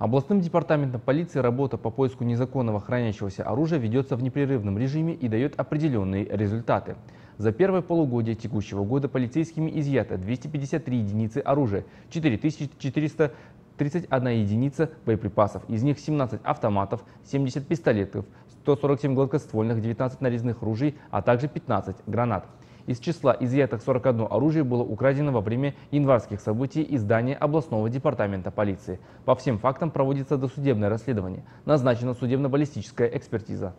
Областным департаментом полиции работа по поиску незаконного хранящегося оружия ведется в непрерывном режиме и дает определенные результаты. За первое полугодие текущего года полицейскими изъято 253 единицы оружия, 4431 единица боеприпасов, из них 17 автоматов, 70 пистолетов, 147 гладкоствольных, 19 нарезных ружей, а также 15 гранат. Из числа изъятых 41 оружие было украдено во время январских событий из здания областного департамента полиции. По всем фактам проводится досудебное расследование. Назначена судебно-баллистическая экспертиза.